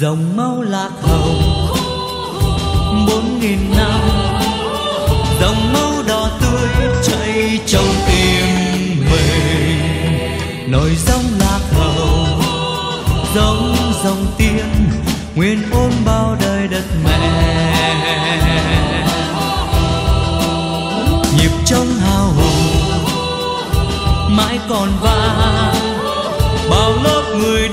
dòng máu lạc hồng bốn nghìn năm, dòng máu đỏ tươi chảy trong tim mình. Nổi dòng lạc hồng giống dòng tiên nguyên ôm bao đời đất mẹ. Nhịp trong hào hùng, mãi còn vang, bao lớp người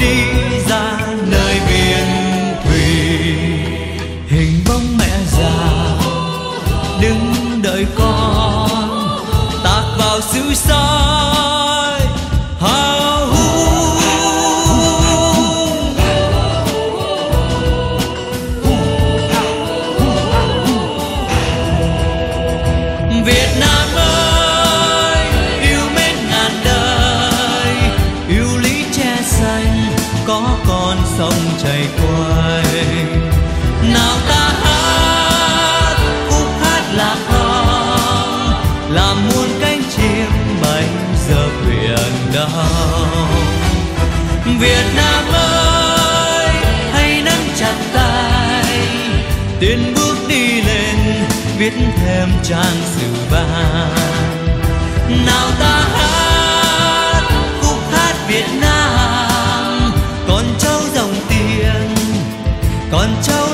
sông chảy quanh nào ta hát, khúc hát là con làm muôn cánh chim bay giờ biển đông. Việt Nam ơi, hãy nắm chặt tay, tiến bước đi lên, viết thêm trang sử vàng. Nào ta hát, khúc hát Việt Nam còn trao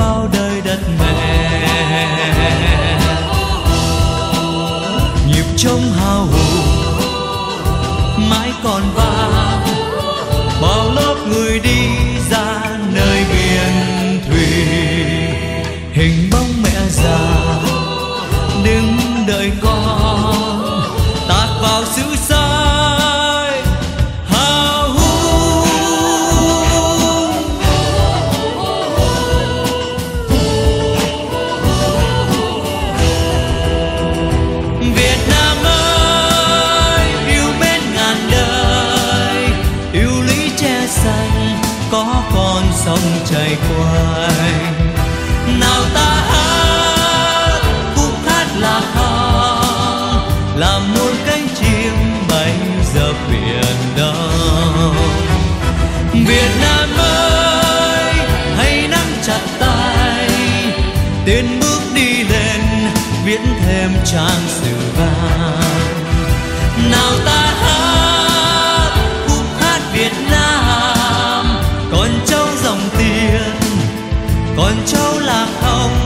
nguyên ôm sông chảy qua nào ta hát, khúc hát là hồng làm muôn cánh chim bay dập biển đông. Việt Nam ơi, hãy nắm chặt tay, tiến bước đi lên viết thêm trang sử vàng nào ta Nam